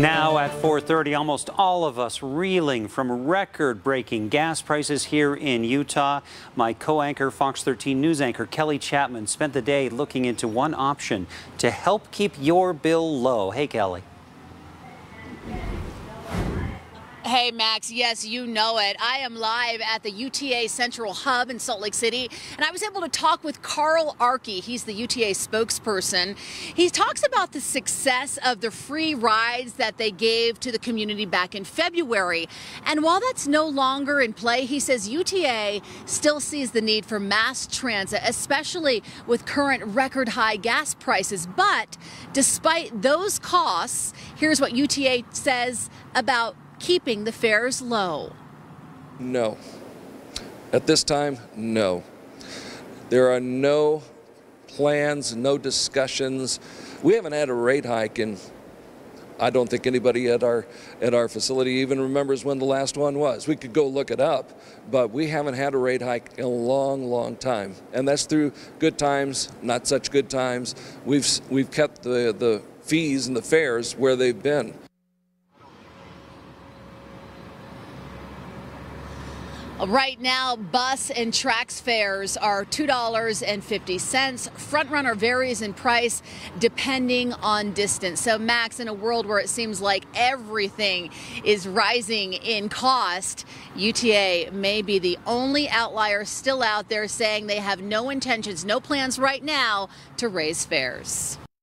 Now at 4:30, almost all of us reeling from record-breaking gas prices here in Utah. My co-anchor, Fox 13 news anchor Kelly Chapman, spent the day looking into one option to help keep your bill low. Hey, Kelly. Hey, Max. Yes, you know it. I am live at the UTA Central Hub in Salt Lake City, and I was able to talk with Carl Arky. He's the UTA spokesperson. He talks about the success of the free rides that they gave to the community back in February. And while that's no longer in play, he says UTA still sees the need for mass transit, especially with current record high gas prices. But despite those costs, here's what UTA says about keeping the fares low? No. At this time, no. There are no plans, no discussions. We haven't had a rate hike in I don't think anybody at our at our facility even remembers when the last one was. We could go look it up, but we haven't had a rate hike in a long, long time, and that's through good times, not such good times. We've we've kept the the fees and the fares where they've been. Right now, bus and TRAX fares are $2.50. FrontRunner varies in price depending on distance. So, Max, in a world where it seems like everything is rising in cost, UTA may be the only outlier still out there saying they have no intentions, no plans right now to raise fares.